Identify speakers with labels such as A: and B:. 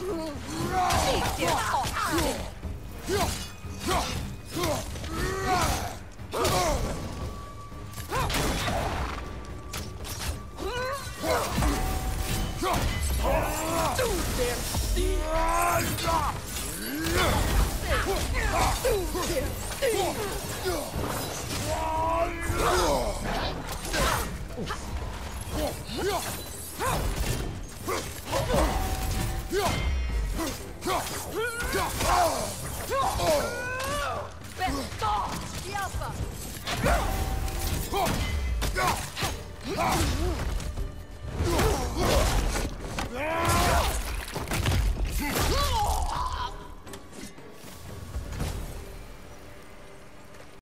A: Yeah!
B: Besto! Yelpa!